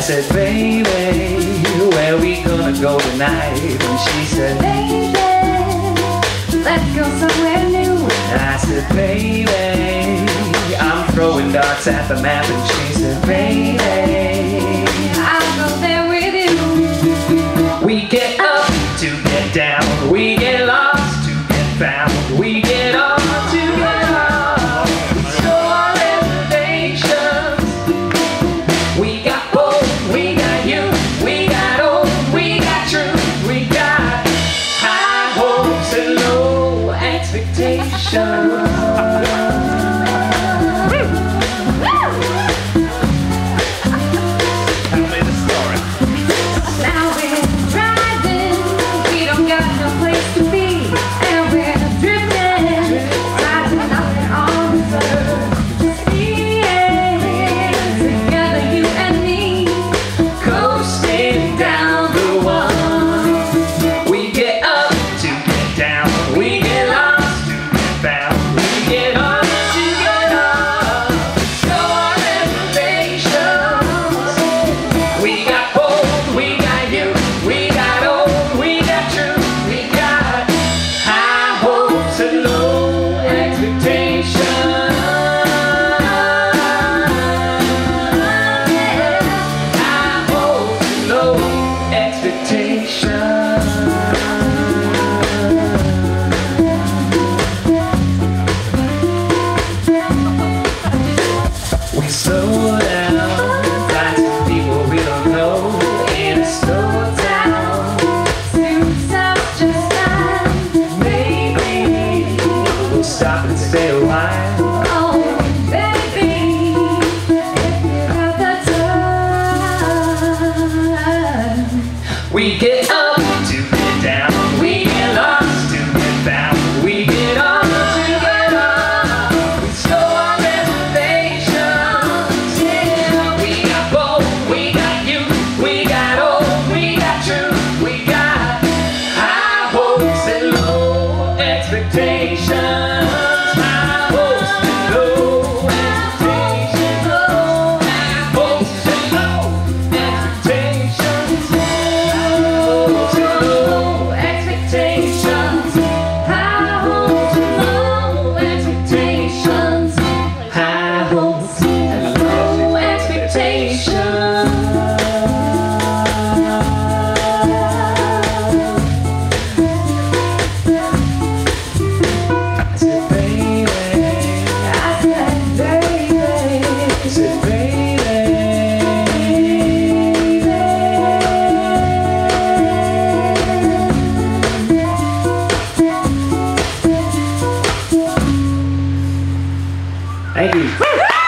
I said, baby, where we gonna go tonight? And she said, baby, let's go somewhere new. And I said, baby, I'm throwing darts at the map. And she said, baby. Show. We get up to get down. We get lost to get found. We get on to get up. We stole our reservations. Yeah, we got both, we got you, we got old, we got true, we got high hopes and low expectations. Thank you.